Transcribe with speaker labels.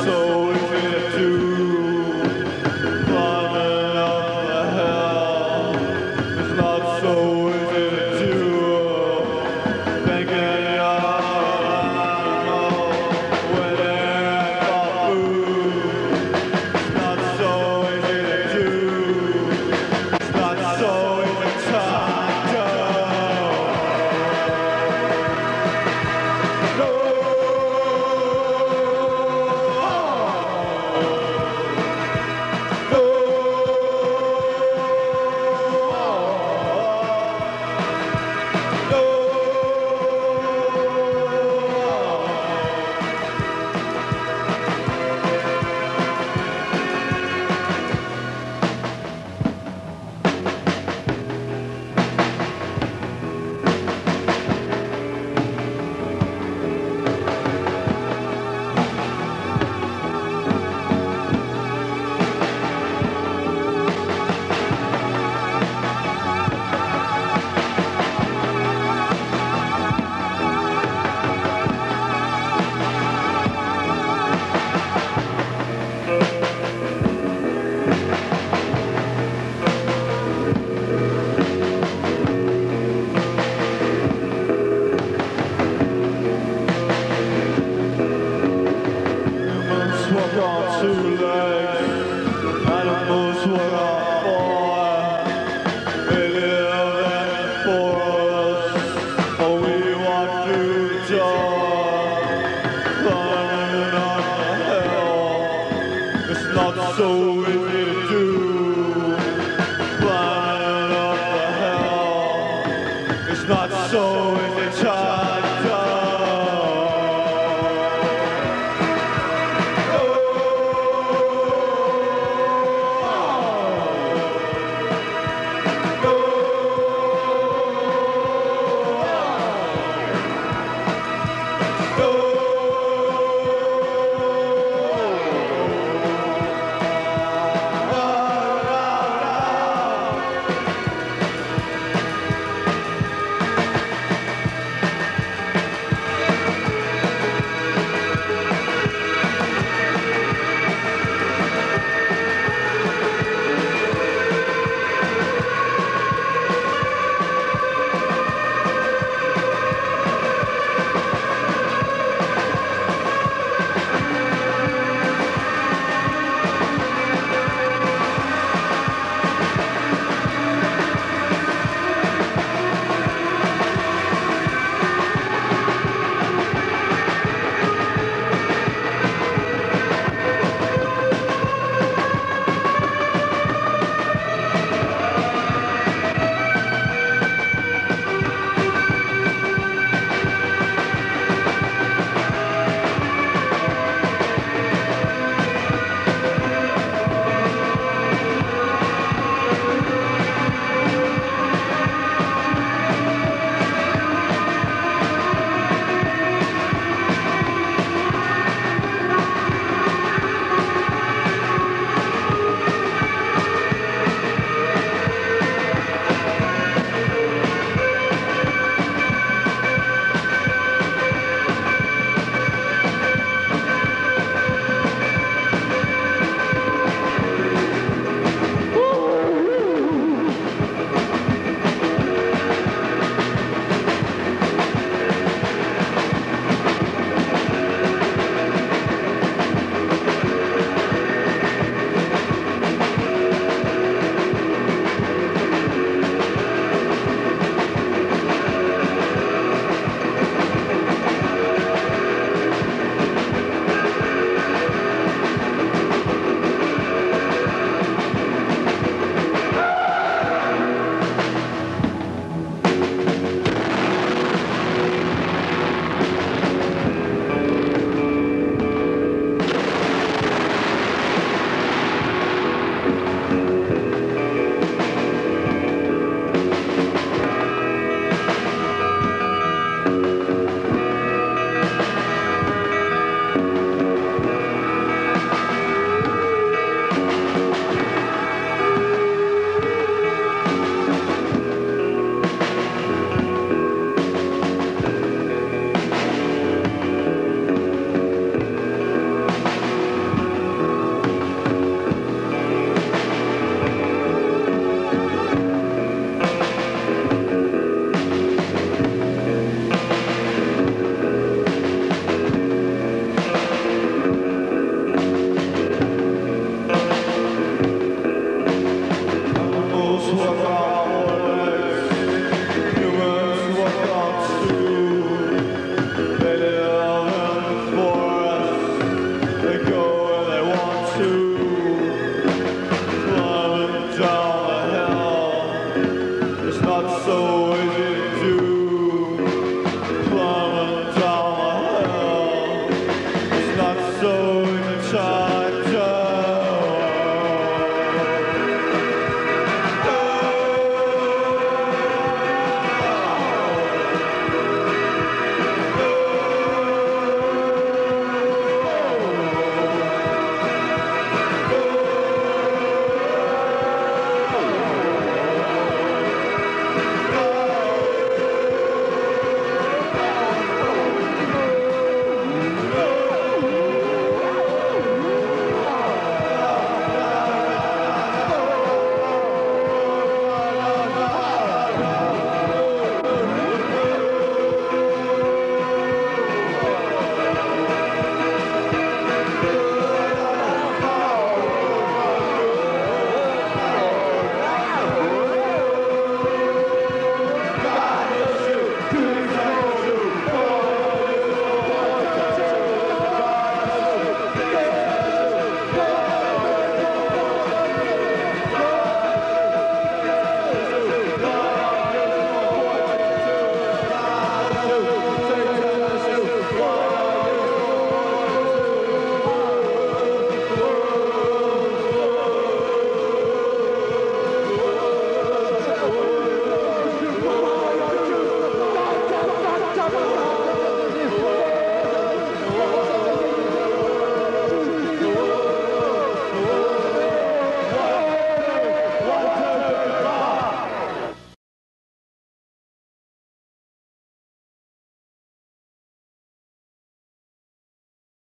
Speaker 1: Lord.